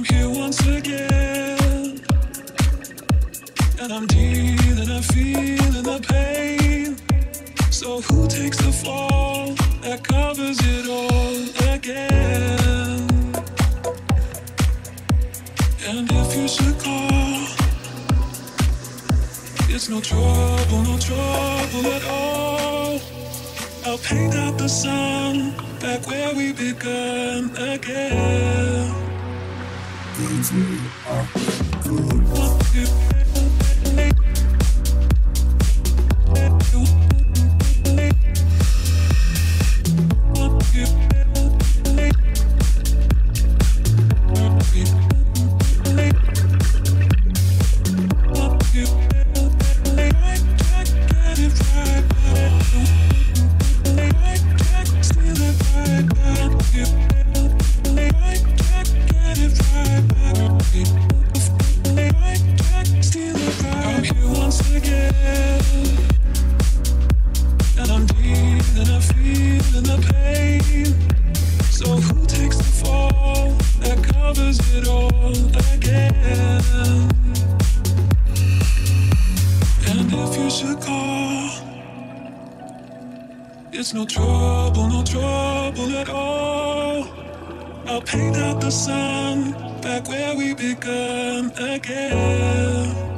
I'm here once again. And I'm dealing, I'm feeling the pain. So who takes the fall that covers it all again? And if you should call, it's no trouble, no trouble at all. I'll paint out the sun back where we began again. I'm it's no trouble, no trouble at all. I'll paint out the sun back where we begun again.